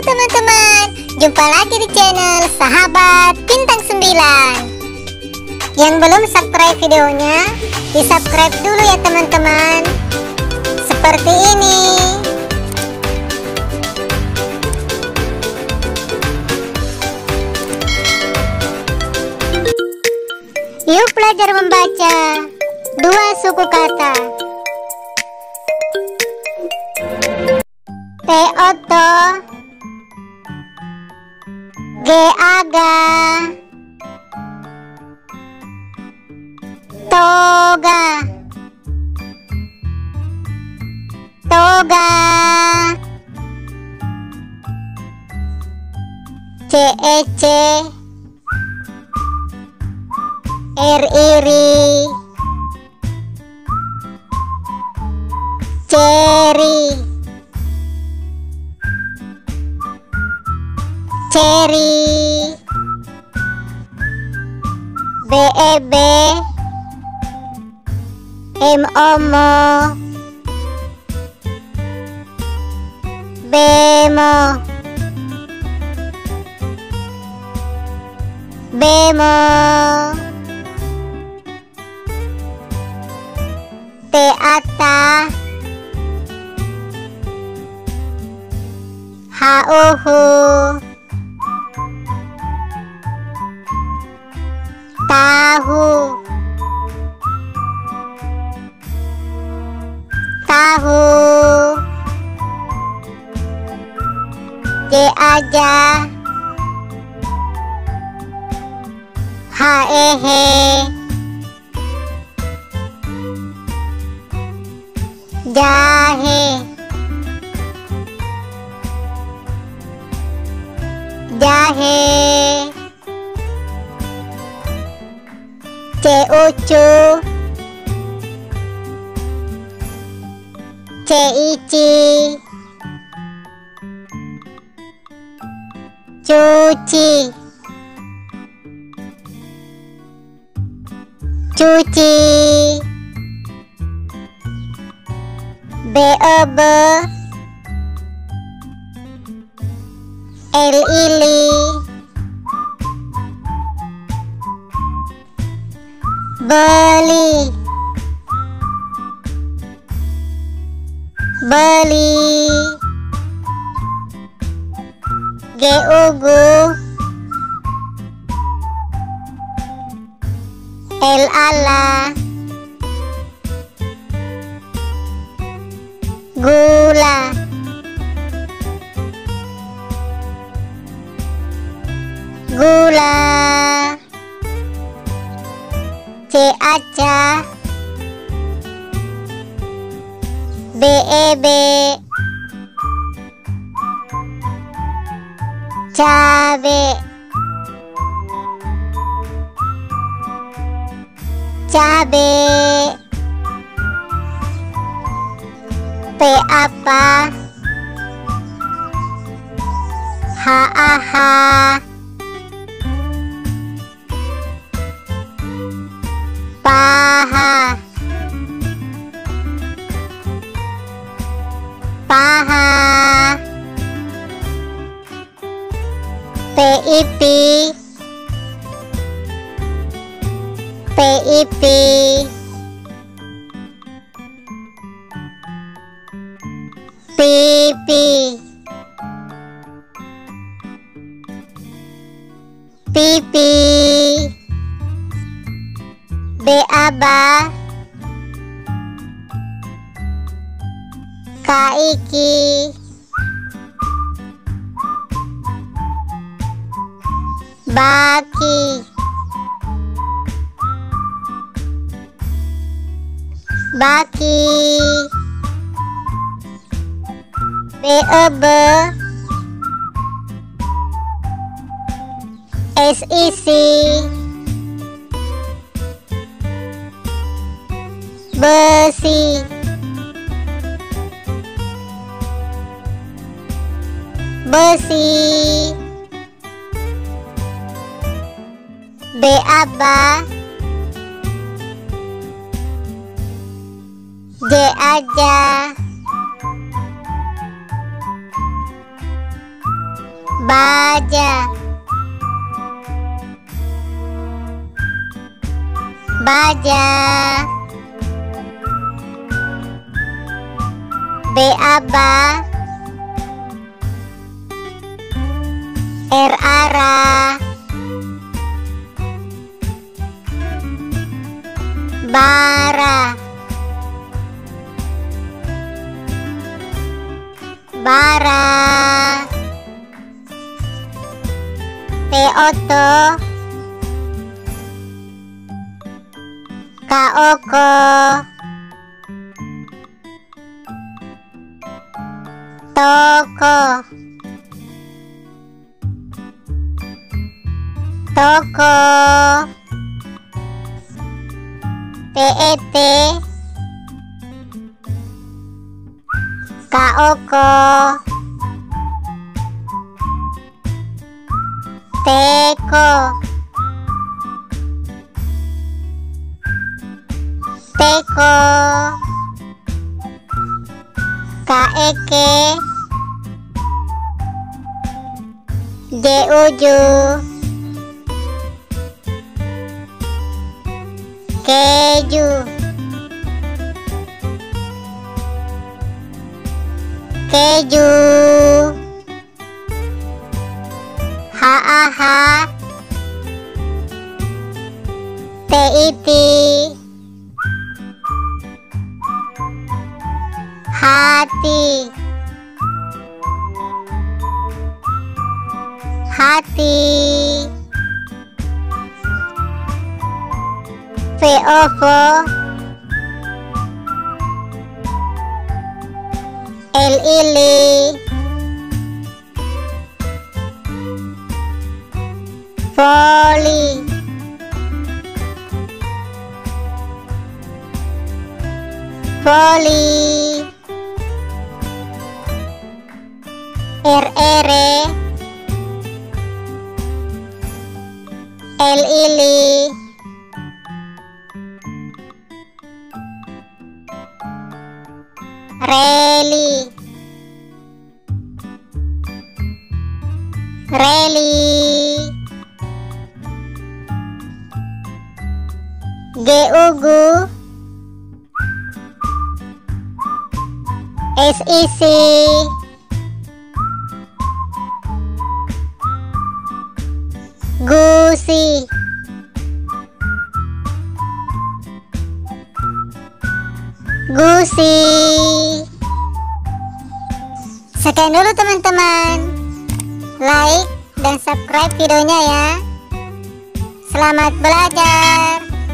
teman-teman, jumpa lagi di channel Sahabat Bintang 9 Yang belum subscribe videonya, di subscribe dulu ya teman-teman. Seperti ini. Yuk belajar membaca Dua suku kata. Teoto Geaga Toga. Toga. CEC RIRI Cherry Cherry. BEB MOMO Bemo Bemo Teata Hauhu रहा हूँ के आजा हाए है। जाहे। जाहे। Ceucu Ceici Cuci. Cuci. Bebe Elili beli beli geugu el ala gula. Gula C aca BEB cabe cabe P apa? H aha paha PIP PIP pipi pipi Beaba Baki. Baki. Beebe SEC besi. Besi beaba J aja baja baja beaba erara bara. Bara. Teoto. Kaoko. Toko. Toko TET Kaoko Teko Teko Kaeke Jeuju Keju Keju Haaha Teiti Hati. Hati Veovo El Ili Voli Voli RR El Reli Reli Geugu SIC. Gusi Gusi. Sekian dulu teman-teman. Like dan subscribe videonya ya. Selamat belajar